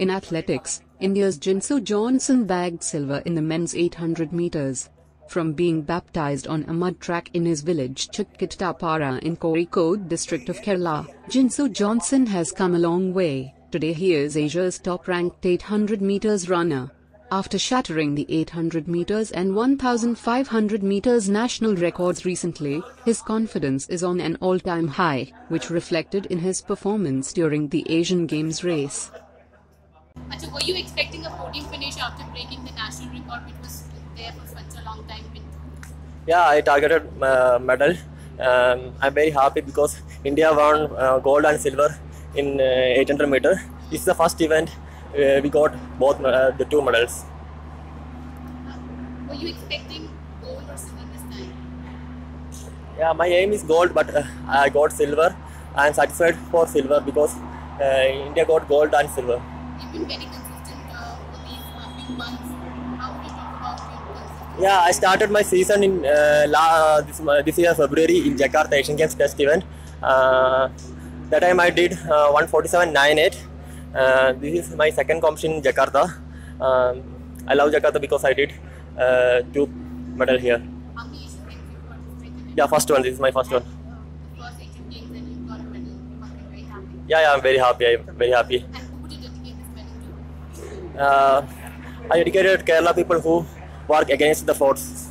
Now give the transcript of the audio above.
In athletics, India's Jinson Johnson bagged silver in the men's 800 meters. From being baptized on a mud track in his village Chakkittapara in Kozhikode district of Kerala, Jinson Johnson has come a long way. Today he is Asia's top-ranked 800 meters runner. After shattering the 800 meters and 1500 meters national records recently, his confidence is on an all-time high, which reflected in his performance during the Asian Games race. Were you expecting a podium finish after breaking the national record which was there for such a long time? Yeah, I targeted uh, medal. Um, I'm very happy because India won uh, gold and silver in uh, 800 meter. This is the first event uh, we got both uh, the two medals. Were you expecting gold or silver this time? Yeah, my aim is gold, but uh, I got silver. I'm satisfied for silver because uh, India got gold and silver. You've been very consistent uh, for these uh, few months. How would you talk about your consistency? Yeah, I started my season in uh, la, this, mo- this year February in Jakarta Asian Games Test event. Uh, that time I did uh, 147.98. Uh, this is my second competition in Jakarta. Um, I love Jakarta because I did uh, two medal here. How many Asian Games you? Yeah, first one. This is my first one. The first Asian Games and you got a medal. You must be very happy. Yeah, yeah, I'm very happy. I'm very happy. And who would you dedicate this medal to? Uh, Uh, I dedicated Kerala people who work against the force.